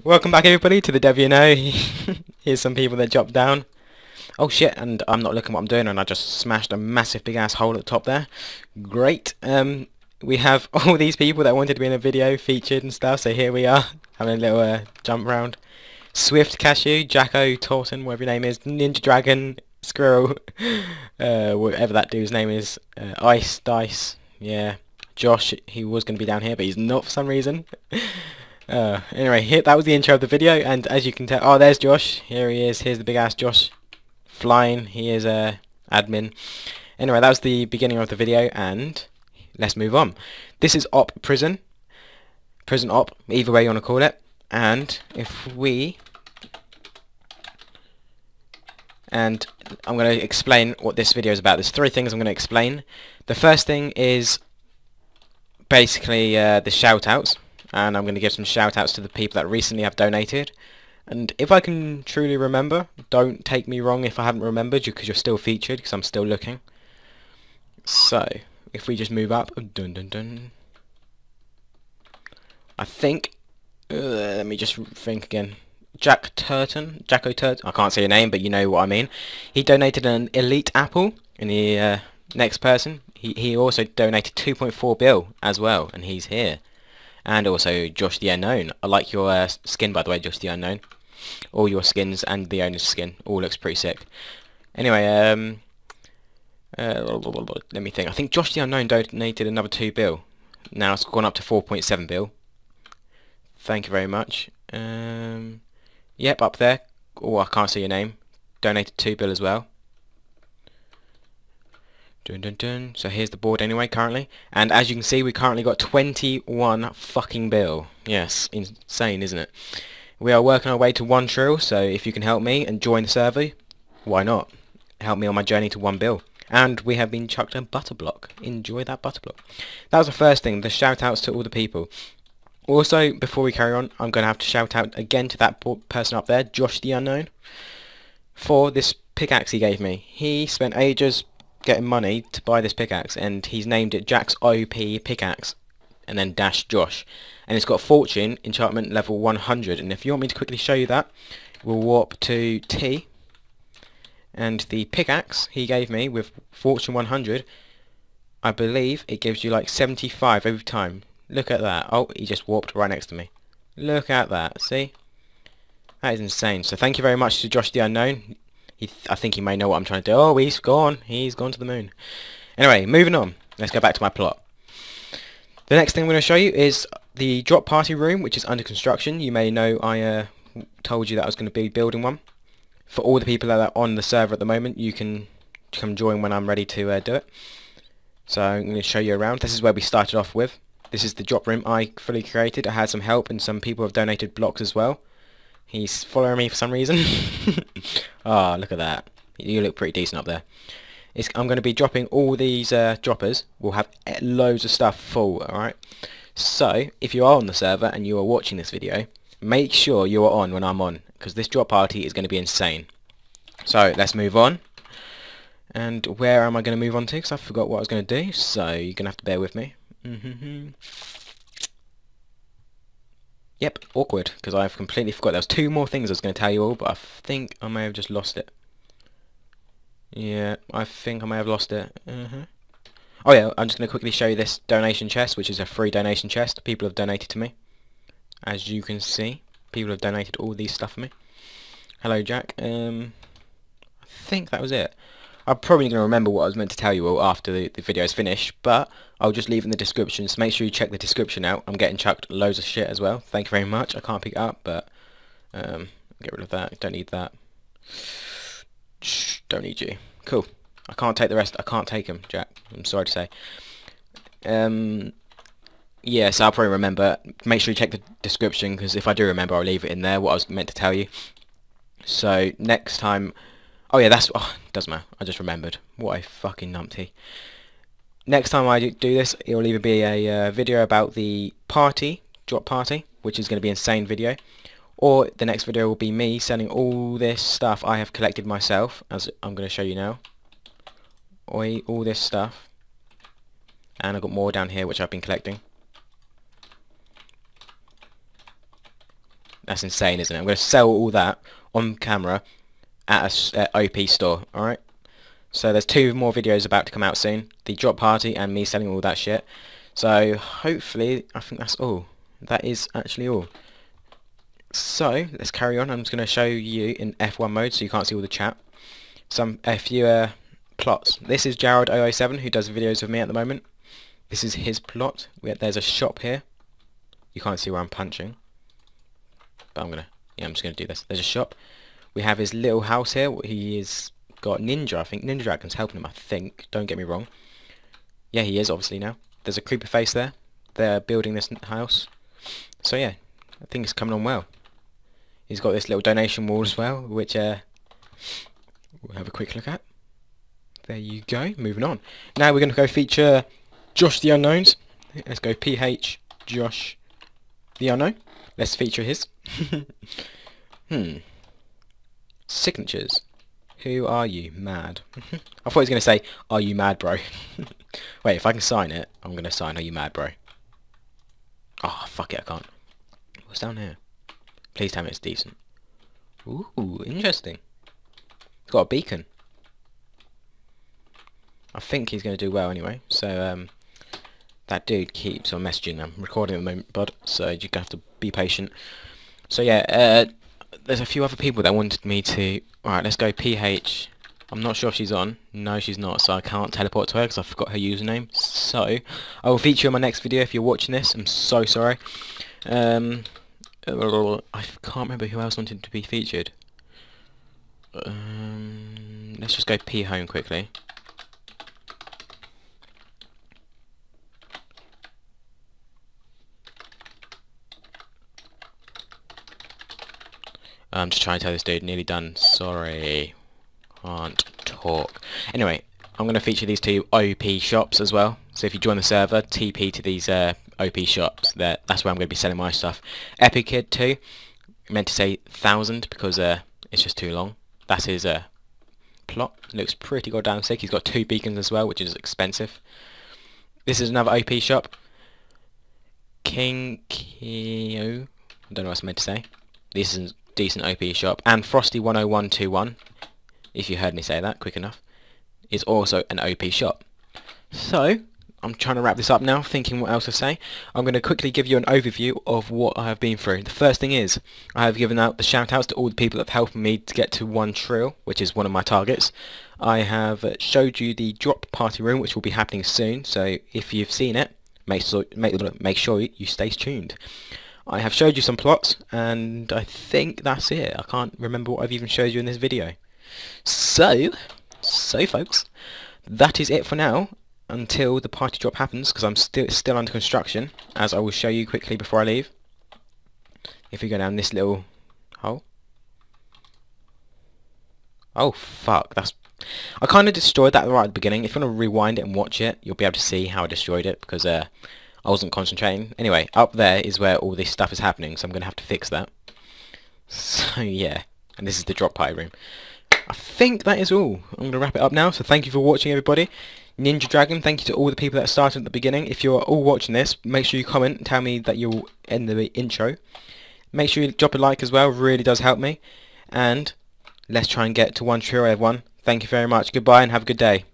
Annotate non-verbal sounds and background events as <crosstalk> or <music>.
Welcome back everybody to the DevilUno. <laughs> Here's some people that dropped down. Oh shit, and I'm not looking what I'm doing and I just smashed a massive big ass hole at the top there. Great. Um, we have <laughs> all these people that wanted to be in a video featured and stuff, so here we are, having a little uh, jump round. Swift Cashew, Jacko, Torton, whatever your name is, Ninja Dragon, Squirrel, <laughs> uh, whatever that dude's name is, uh, Ice, Dice, yeah. Josh, he was going to be down here, but he's not for some reason. Uh, anyway, here, that was the intro of the video, and as you can tell, oh, there's Josh. Here he is. Here's the big ass Josh flying. He is a uh, admin. Anyway, that was the beginning of the video, and let's move on. This is Op Prison. Prison Op, either way you want to call it. And if we... And I'm going to explain what this video is about. There's three things I'm going to explain. The first thing is basically uh, the shout-outs and I'm going to give some shout outs to the people that recently have donated. And if I can truly remember, don't take me wrong if I haven't remembered you because you're still featured because I'm still looking. So, if we just move up, dun dun dun. I think, uh, let me just think again. Jack Turton, Jacko Turton, I can't say your name, but you know what I mean. He donated an elite apple, and the uh, next person, he, he also donated 2.4 bill as well, and he's here and also Josh the Unknown. I like your uh, skin, by the way, Josh the Unknown. All your skins and the owner's skin. All looks pretty sick. Anyway, um... Uh, <laughs> let me think. I think Josh the Unknown donated another 2 bill. Now it's gone up to 4.7 bill. Thank you very much. Um, yep, up there. Oh, I can't see your name. Donated 2 bill as well. Dun dun dun. So here's the board anyway currently. And as you can see we currently got 21 fucking bill. Yes, insane isn't it? We are working our way to 1 trill, so if you can help me and join the server, why not? Help me on my journey to 1 bill. And we have been chucked a butter block. Enjoy that butter block. That was the first thing, the shout outs to all the people. Also, before we carry on, I'm going to have to shout out again to that person up there, Josh the Unknown, for this pickaxe he gave me. He spent ages getting money to buy this pickaxe, and he's named it Jack's OP pickaxe, and then dash Josh. And it's got fortune enchantment level 100. And if you want me to quickly show you that, we'll warp to T, and the pickaxe he gave me with fortune 100, I believe it gives you like 75 every time. Look at that. Oh, he just warped right next to me. Look at that. See? That is insane. So thank you very much to Josh the Unknown. He I think he may know what I'm trying to do. Oh, he's gone. He's gone to the moon. Anyway, moving on. Let's go back to my plot. The next thing I'm going to show you is the drop party room, which is under construction. You may know I uh, told you that I was going to be building one. For all the people that are on the server at the moment, you can come join when I'm ready to uh, do it. So I'm going to show you around. This is where we started off with. This is the drop room I fully created. I had some help and some people have donated blocks as well. He's following me for some reason. <laughs> Ah, oh, look at that. You look pretty decent up there. It's, I'm going to be dropping all these uh, droppers. We'll have loads of stuff full, alright? So, if you are on the server and you are watching this video, make sure you are on when I'm on, because this drop party is going to be insane. So, let's move on. And where am I going to move on to? Because I forgot what I was going to do, so you're going to have to bear with me. Mm -hmm. Yep, awkward, because I've completely forgot. There was two more things I was going to tell you all, but I think I may have just lost it. Yeah, I think I may have lost it. Uh -huh. Oh yeah, I'm just going to quickly show you this donation chest, which is a free donation chest. People have donated to me. As you can see, people have donated all these stuff for me. Hello, Jack. Um, I think that was it. I'm probably going to remember what I was meant to tell you all after the, the video is finished, but I'll just leave in the description, so make sure you check the description out. I'm getting chucked loads of shit as well. Thank you very much. I can't pick it up, but um, get rid of that. Don't need that. Don't need you. Cool. I can't take the rest. I can't take them, Jack. I'm sorry to say. Um, yeah, so I'll probably remember. Make sure you check the description, because if I do remember, I'll leave it in there, what I was meant to tell you. So, next time... Oh yeah, that's... Oh, doesn't matter. I just remembered. What a fucking numpty. Next time I do this, it will either be a uh, video about the party, drop party, which is going to be an insane video, or the next video will be me selling all this stuff I have collected myself, as I'm going to show you now. All, all this stuff. And I've got more down here which I've been collecting. That's insane, isn't it? I'm going to sell all that on camera at a OP store, alright? So there's two more videos about to come out soon. The drop party and me selling all that shit. So hopefully, I think that's all. That is actually all. So, let's carry on. I'm just going to show you in F1 mode so you can't see all the chat. Some a few uh, plots. This is Jared007 who does videos with me at the moment. This is his plot. There's a shop here. You can't see where I'm punching. But I'm going to, yeah, I'm just going to do this. There's a shop. We have his little house here. He is got Ninja, I think. Ninja Dragon's helping him, I think. Don't get me wrong. Yeah, he is, obviously, now. There's a creeper face there. They're building this house. So, yeah, I think it's coming on well. He's got this little donation wall as well, which uh, we'll have a quick look at. There you go. Moving on. Now we're going to go feature Josh the Unknowns. Let's go PH Josh the Unknown. Let's feature his. <laughs> hmm. Signatures. Who are you? Mad. <laughs> I thought he was going to say, are you mad, bro? <laughs> Wait, if I can sign it, I'm going to sign, are you mad, bro? Oh, fuck it, I can't. What's down here? Please tell me it's decent. Ooh, interesting. It's got a beacon. I think he's going to do well anyway. So, um, that dude keeps on messaging. I'm recording at the moment, bud, so you're going to have to be patient. So, yeah, uh, there's a few other people that wanted me to... Alright, let's go PH. I'm not sure if she's on. No, she's not, so I can't teleport to her because I forgot her username. So, I will feature in my next video if you're watching this. I'm so sorry. Um, I can't remember who else wanted to be featured. Um, let's just go P home quickly. I'm just trying to tell this dude, nearly done. Sorry. Can't talk. Anyway, I'm going to feature these two OP shops as well. So if you join the server, TP to these uh, OP shops. That that's where I'm going to be selling my stuff. Epic Kid too. Meant to say thousand because uh, it's just too long. That's his uh, plot. Looks pretty goddamn sick. He's got two beacons as well, which is expensive. This is another OP shop. King Kyo. I don't know what I meant to say. This is decent OP shop. And Frosty10121, if you heard me say that quick enough, is also an OP shop. So, I'm trying to wrap this up now, thinking what else to say. I'm going to quickly give you an overview of what I have been through. The first thing is, I have given out the shout-outs to all the people that have helped me to get to 1 trill, which is one of my targets. I have showed you the drop party room, which will be happening soon, so if you've seen it, make make, make sure you stay tuned. I have showed you some plots, and I think that's it. I can't remember what I've even showed you in this video. So, so folks, that is it for now until the party drop happens, because I'm still still under construction, as I will show you quickly before I leave. If we go down this little hole. Oh fuck, that's... I kind of destroyed that right at the beginning. If you want to rewind it and watch it, you'll be able to see how I destroyed it, because uh, I wasn't concentrating. Anyway, up there is where all this stuff is happening, so I'm going to have to fix that. So yeah, and this is the drop party room. I think that is all. I'm going to wrap it up now, so thank you for watching everybody. Ninja Dragon, thank you to all the people that started at the beginning. If you're all watching this, make sure you comment and tell me that you'll end the intro. Make sure you drop a like as well, really does help me. And let's try and get to one trill everyone. Thank you very much. Goodbye and have a good day.